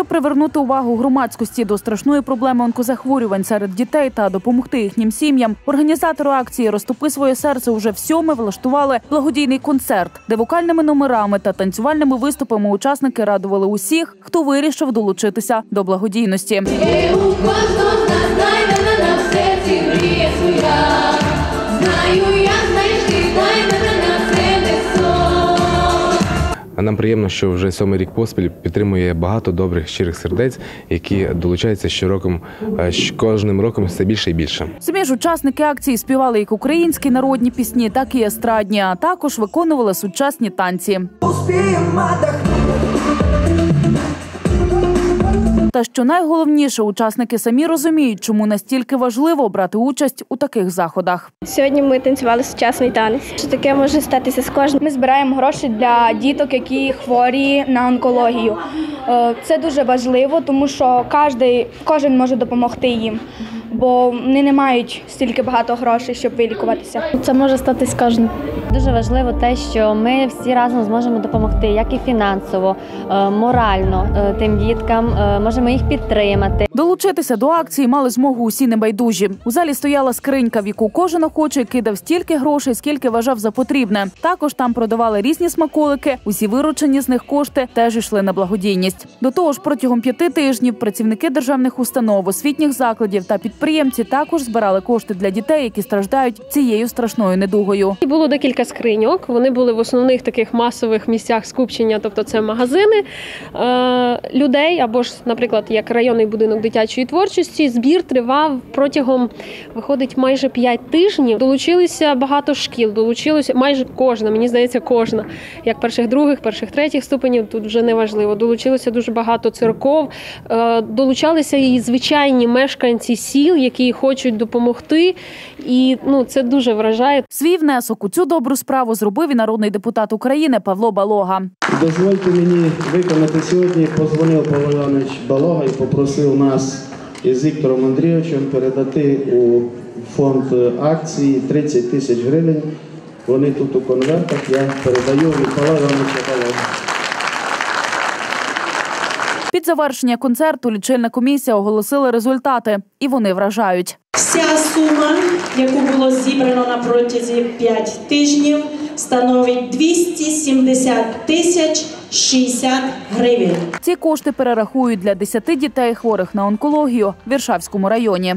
Щоб привернути увагу громадськості до страшної проблеми онкозахворювань серед дітей та допомогти їхнім сім'ям, організатори акції Розтопи своє серце уже всьоми влаштували благодійний концерт, де вокальними номерами та танцювальними виступами учасники радували усіх, хто вирішив долучитися до благодійності. А Нам приємно, що вже сьомий рік поспіль підтримує багато добрих щирих сердець, які долучаються щороком, е, кожним роком все більше і більше. Самі ж учасники акції співали як українські народні пісні, так і естрадні, а також виконували сучасні танці. Та що найголовніше, учасники самі розуміють, чому настільки важливо брати участь у таких заходах. Сьогодні ми танцювали сучасний танець. Що таке може статися з кожним? Ми збираємо гроші для діток, які хворі на онкологію. Е, Це дуже важливо, тому що кожен, кожен може допомогти їм, бо вони не мають стільки багато грошей, щоб вилікуватися. Це може статись кожним. Дуже важливо те, що ми всі разом зможемо допомогти, як і фінансово, е, морально е, тим діткам, можемо їх підтримати. Долучитися до акції мали змогу усі небайдужі. У залі стояла скринька, в яку кожен охочий кидав стільки грошей, скільки вважав за потрібне. Також там продавали різні смаколики. Усі виручені з них кошти теж йшли на благодійність. До того ж, протягом п'яти тижнів працівники державних установ, освітніх закладів та підприємці також збирали кошти для дітей, які страждають цією страшною недугою. Було декілька скриньок. Вони були в основних таких масових місцях скупчення, тобто це магазини е, людей, або ж, наприклад, як районний будинок дитячої творчості. Збір тривав протягом виходить майже 5 тижнів. Долучилися багато шкіл, долучилося майже кожна. Мені здається, кожна, як перших, других, перших, третіх ступенів. Тут вже не важливо. Долучилося дуже багато церков. Е, долучалися і звичайні мешканці сіл, які хочуть допомогти. І ну це дуже вражає. Свій внесок у цю добру справу зробив і народний депутат України Павло Балога. Дозвольте мені виконати сьогодні. Позвонив Павло Іванович Балога і попросив нас із Віктором Андрійовичем передати у фонд акції 30 тисяч гривень. Вони тут у конвертах. Я передаю від Павла Івановича Балога. Під завершення концерту лічильна комісія оголосила результати, і вони вражають. Вся сума, яку було зібрано на протязі 5 тижнів, становить 270 тисяч 60 гривень. Ці кошти перерахують для 10 дітей хворих на онкологію в Віршавському районі.